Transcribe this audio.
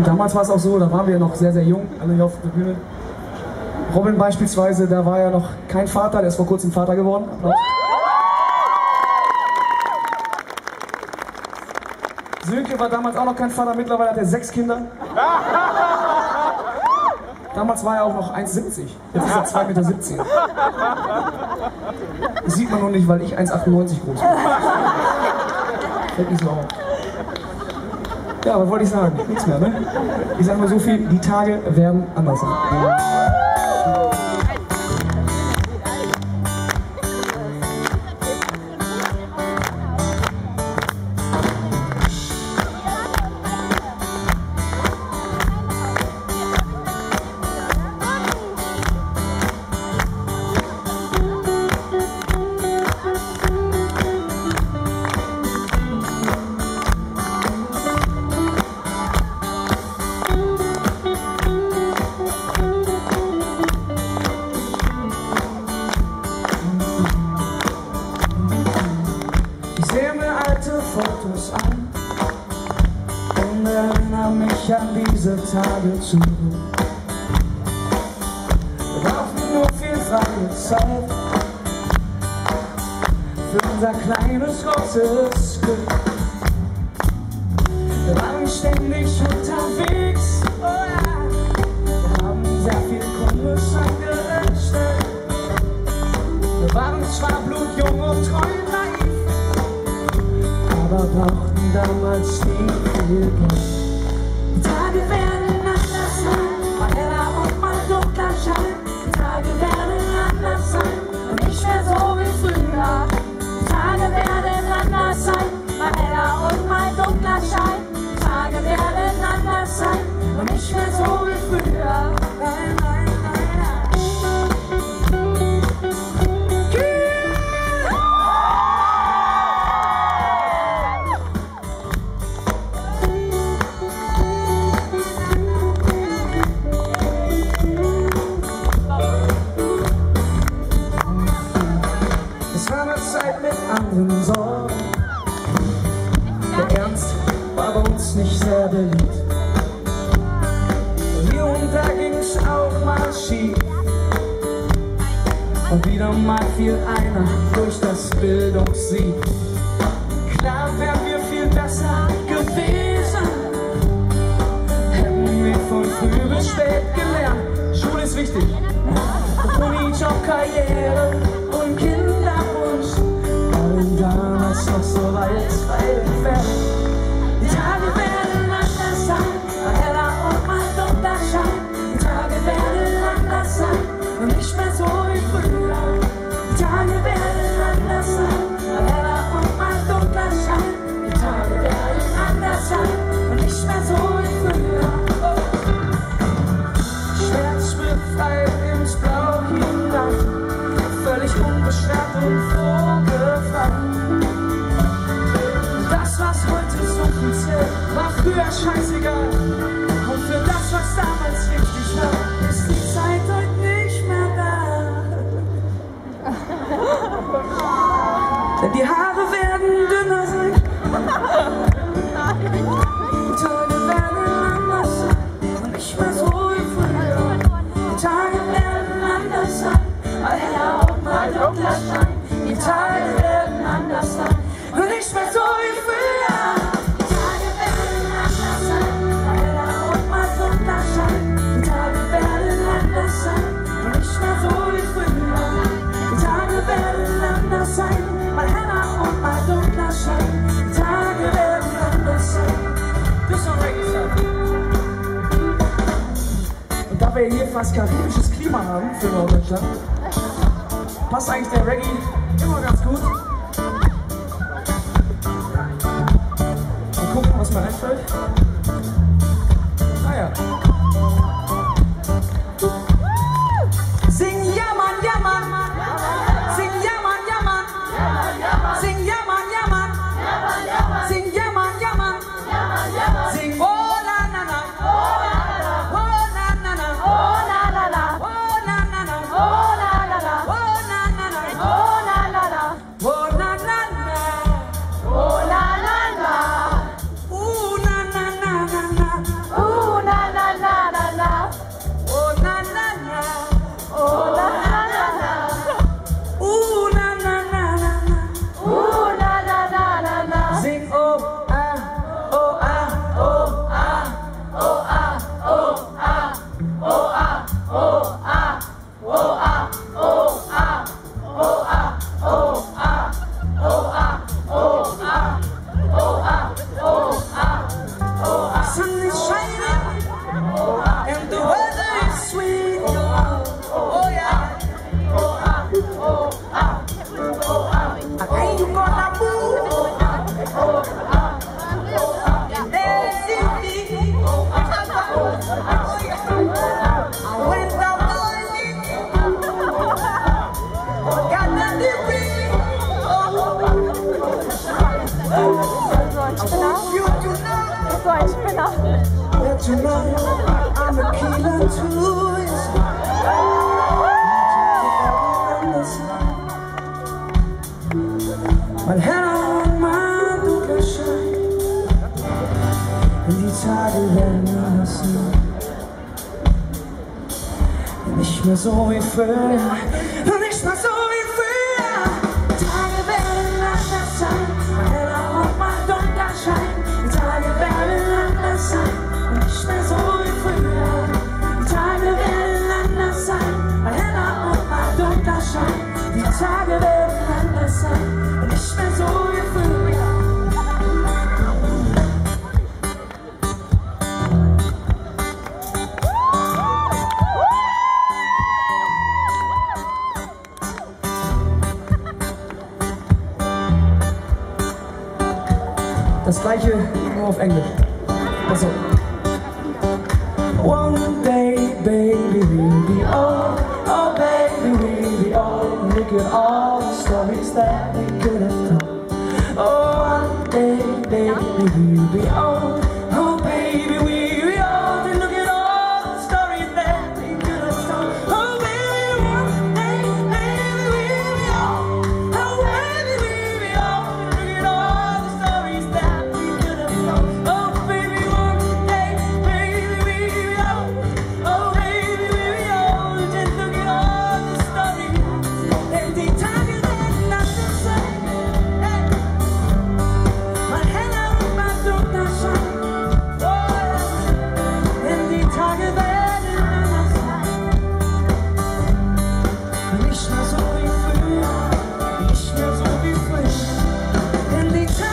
Und damals war es auch so, da waren wir noch sehr, sehr jung, alle hier auf der Bühne. Robin beispielsweise, da war ja noch kein Vater, der ist vor kurzem Vater geworden. Sönke war damals auch noch kein Vater, mittlerweile hat er sechs Kinder. Damals war er auch noch 1,70. Jetzt ist er 2,17 Meter. Das sieht man noch nicht, weil ich 1,98 groß bin. Fällt nicht so auf. Ja, was wollte ich sagen? Nichts mehr, ne? Ich sag mal so viel, die Tage werden anders sein. Tage zurück. Wir brauchten nur viel freie Zeit für unser kleines, großes Glück. Wir waren ständig unterwegs, anders sein und nicht mehr so mal schief. Und wieder mal fiel einer durch das Bildungssieb. Klar wären wir viel besser gewesen. Hätten wir von früh bis spät gelernt. Schule ist wichtig. Uni, Job, Karriere früher scheißegal. Und für das, was damals wir hier fast karibisches Klima haben für Norddeutschland, passt eigentlich der Reggae immer ganz gut. Mal gucken, was mir einfällt. Naja. Sing So ein Spinner. That you know I'm a und mein die Tage werden lassen Nicht mehr so wie früher nicht mehr so Das gleiche nur auf Englisch. Also. One day, baby, we'll be old. Oh, baby, we'll be old. Look at all the stories that we could have told. Oh, one day, baby, we'll be old. Because